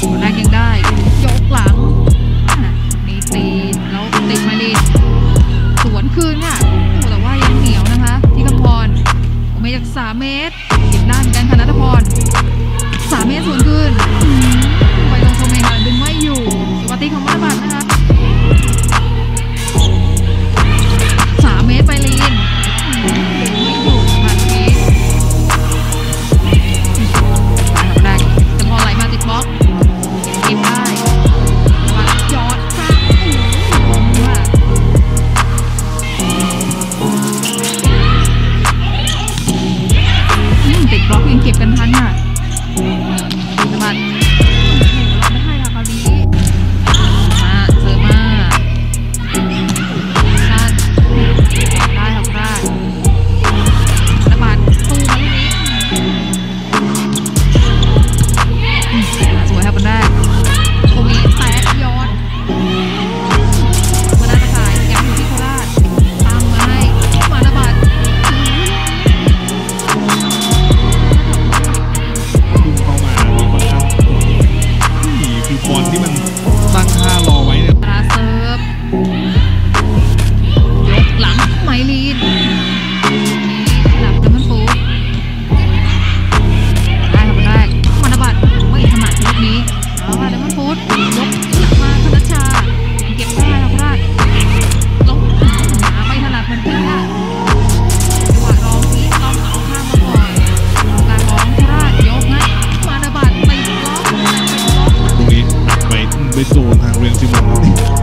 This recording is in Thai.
คนแรกยังได้ ยกหลังนี่ตีแล้วติดมาดีสวนคืนค่ะแต่ว่ายังเหนียวนะคะ ที่กำพรออกมาจากสามเมตรเก็บหน้าเหมือนกันค่ะนัทพรสามเมตรสวนคืนไปตรงชมเองค่ะดึงไม่อยู่สวัสดีของมาบัตนะคะ soul and reality money.